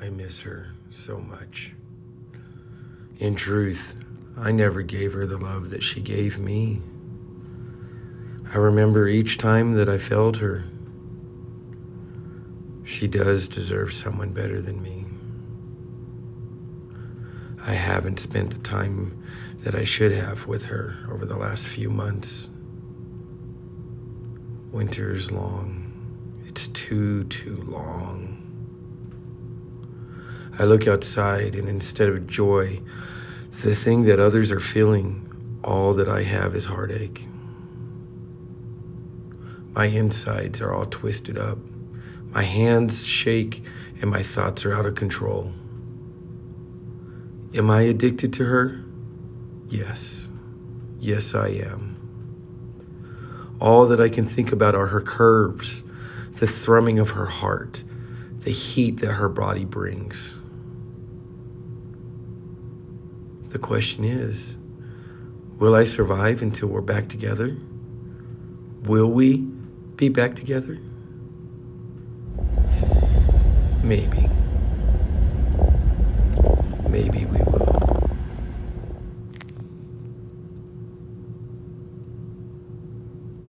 I miss her so much. In truth, I never gave her the love that she gave me. I remember each time that I failed her. She does deserve someone better than me. I haven't spent the time that I should have with her over the last few months. Winter is long. It's too, too long. I look outside, and instead of joy, the thing that others are feeling, all that I have is heartache. My insides are all twisted up. My hands shake, and my thoughts are out of control. Am I addicted to her? Yes. Yes, I am. All that I can think about are her curves, the thrumming of her heart, the heat that her body brings. The question is will I survive until we're back together? Will we be back together? Maybe. Maybe we will.